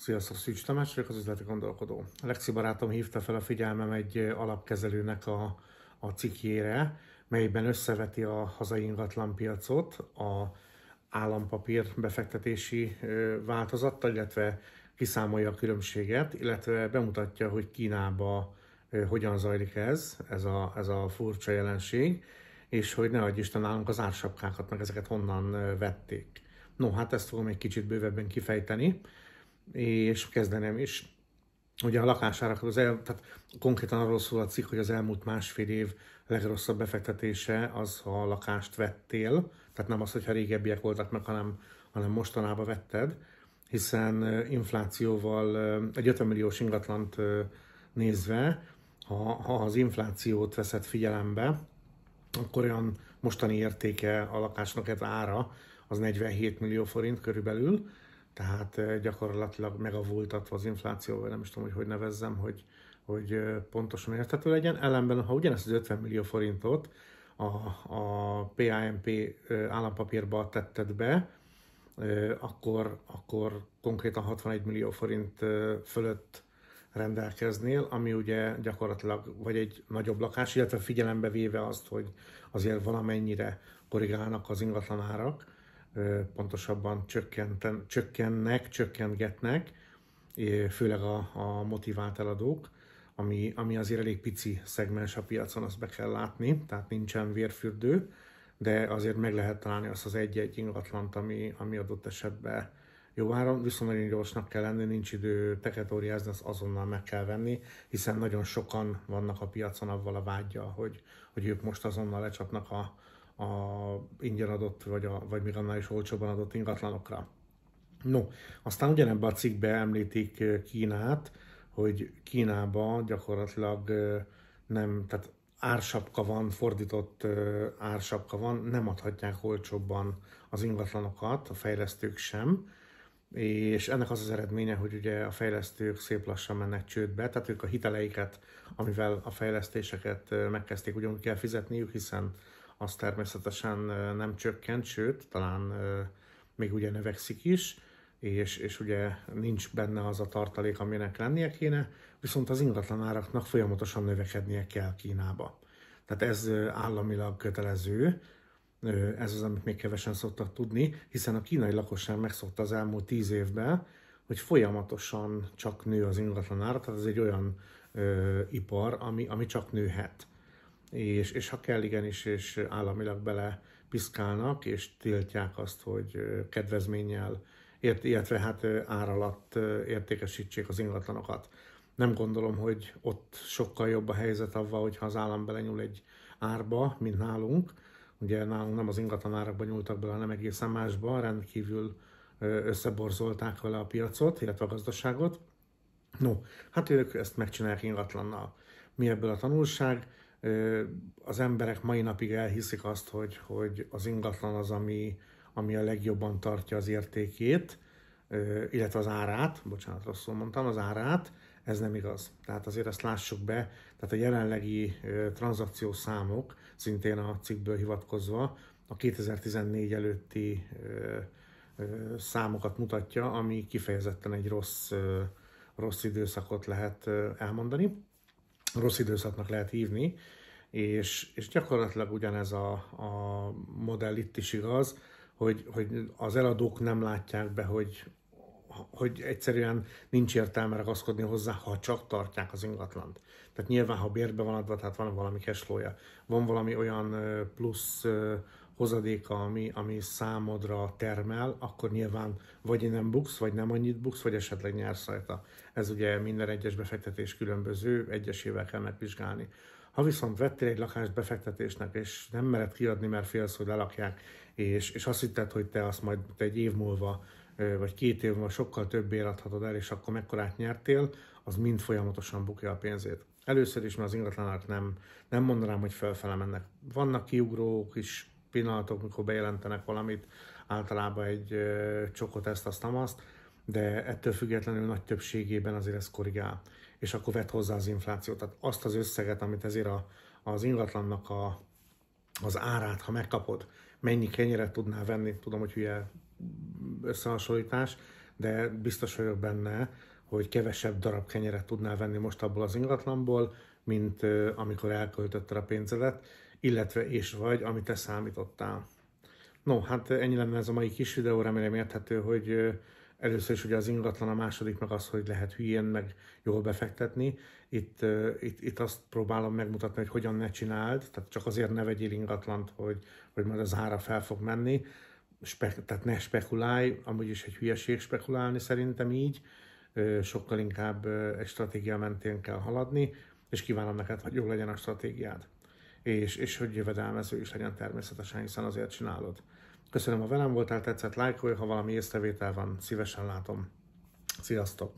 Sziasztok, Szűcs Tamás vagyok, az üzleti gondolkodó. A Lexi barátom hívta fel a figyelmem egy alapkezelőnek a, a cikkjére, melyben összeveti a hazai ingatlanpiacot a állampapír befektetési változattal, illetve kiszámolja a különbséget, illetve bemutatja, hogy Kínába hogyan zajlik ez, ez a, ez a furcsa jelenség, és hogy ne adj Isten nálunk az ársapkákat, meg ezeket honnan vették. No, hát ezt fogom egy kicsit bővebben kifejteni és kezdenem is. Ugye a lakásárak, az el, tehát konkrétan arról szól a cikk, hogy az elmúlt másfél év legrosszabb befektetése az, ha a lakást vettél, tehát nem az, hogyha régebbiek voltak meg, hanem, hanem mostanában vetted, hiszen inflációval egy 50 milliós ingatlant nézve, ha, ha az inflációt veszed figyelembe, akkor olyan mostani értéke a lakásnak ez ára az 47 millió forint körülbelül, tehát gyakorlatilag megavultatva az inflációval, nem is tudom, hogy hogy nevezzem, hogy, hogy pontosan érthető legyen. Ellenben, ha ugyanezt az 50 millió forintot a, a PAMP állampapírba tetted be, akkor, akkor konkrétan 61 millió forint fölött rendelkeznél, ami ugye gyakorlatilag vagy egy nagyobb lakás, illetve figyelembe véve azt, hogy azért valamennyire korrigálnak az ingatlanárak, pontosabban csökkenten, csökkennek, csökkentgetnek, főleg a, a motivált eladók, ami, ami azért elég pici szegmens a piacon, azt be kell látni, tehát nincsen vérfürdő, de azért meg lehet találni azt az egy-egy ingatlant, ami, ami adott esetben jó áron, viszont nagyon gyorsnak kell lenni, nincs idő teketóriázni, azt azonnal meg kell venni, hiszen nagyon sokan vannak a piacon avval a vágyja, hogy, hogy ők most azonnal lecsapnak a, a ingyen adott, vagy, a, vagy még annál is olcsóban adott ingatlanokra. No, aztán ugyanebben a cikkben említik Kínát, hogy Kínában gyakorlatilag nem, tehát ársapka van, fordított ársapka van, nem adhatják olcsóbban az ingatlanokat, a fejlesztők sem, és ennek az az eredménye, hogy ugye a fejlesztők szép lassan mennek csődbe, tehát ők a hiteleiket, amivel a fejlesztéseket megkezdték, ugyanúgy kell fizetniük, hiszen az természetesen nem csökkent, sőt, talán még ugye növekszik is, és, és ugye nincs benne az a tartalék, aminek lennie kéne, viszont az ingatlan áraknak folyamatosan növekednie kell Kínába. Tehát ez államilag kötelező, ez az, amit még kevesen szoktak tudni, hiszen a kínai lakosság megszokta az elmúlt tíz évben, hogy folyamatosan csak nő az ingatlan ára, tehát ez egy olyan ö, ipar, ami, ami csak nőhet és, és ha kell, igenis, és államilag bele piszkálnak, és tiltják azt, hogy kedvezménnyel, illetve hát ár alatt értékesítsék az ingatlanokat. Nem gondolom, hogy ott sokkal jobb a helyzet avval, hogyha az állam belenyúl egy árba, mint nálunk. Ugye nálunk nem az ingatlan árakba nyúltak bele, hanem egészen másba, rendkívül összeborzolták vele a piacot, illetve a gazdaságot. No, hát ők ezt megcsinálják ingatlannal. Mi ebből a tanulság? Az emberek mai napig elhiszik azt, hogy, hogy az ingatlan az, ami, ami a legjobban tartja az értékét, illetve az árát, bocsánat, rosszul mondtam, az árát, ez nem igaz. Tehát azért ezt lássuk be, tehát a jelenlegi tranzakciós számok, szintén a cikkből hivatkozva, a 2014 előtti számokat mutatja, ami kifejezetten egy rossz, rossz időszakot lehet elmondani rossz időszaknak lehet hívni, és, és gyakorlatilag ugyanez a, a modell itt is igaz, hogy, hogy az eladók nem látják be, hogy, hogy egyszerűen nincs értelme ragaszkodni hozzá, ha csak tartják az ingatlant. Tehát nyilván, ha bérbe van adva, tehát van valami cashflow van valami olyan plusz hozadéka, ami, ami számodra termel, akkor nyilván vagy nem buksz, vagy nem annyit buksz, vagy esetleg nyersz rajta. Ez ugye minden egyes befektetés különböző, egyesével kell megvizsgálni. Ha viszont vettél egy lakást befektetésnek, és nem mered kiadni, mert félsz, hogy lelakják, és, és azt hitted, hogy te azt majd egy év múlva, vagy két év múlva sokkal többért adhatod el, és akkor mekkorát nyertél, az mind folyamatosan bukja a pénzét. Először is, mert az ingatlanak nem, nem mondanám, hogy felfele mennek. Vannak kiugrók is, pillanatok, mikor bejelentenek valamit, általában egy csokot, ezt, azt, azt, de ettől függetlenül nagy többségében azért ez korrigál, és akkor vet hozzá az inflációt. Tehát azt az összeget, amit ezért a, az ingatlannak a, az árát, ha megkapod, mennyi kenyeret tudnál venni, tudom, hogy hülye összehasonlítás, de biztos vagyok benne, hogy kevesebb darab kenyeret tudnál venni most abból az ingatlanból, mint amikor elköltötted a pénzedet, illetve és vagy, amit te számítottál. No, hát ennyi lenne ez a mai kis videó, remélem érthető, hogy először is ugye az ingatlan, a második meg az, hogy lehet hülyén meg jól befektetni. Itt, itt, itt azt próbálom megmutatni, hogy hogyan ne csináld, tehát csak azért ne vegyél ingatlant, hogy, hogy majd az ára fel fog menni, Spe, tehát ne spekulálj, amúgy is egy hülyeség spekulálni szerintem így, sokkal inkább egy stratégia mentén kell haladni, és kívánom neked, hogy jó legyen a stratégiád és, és hogy jövedelmező is legyen természetesen, hiszen azért csinálod. Köszönöm, ha velem voltál, tetszett, lájkolj, ha valami észrevétel van, szívesen látom. Sziasztok!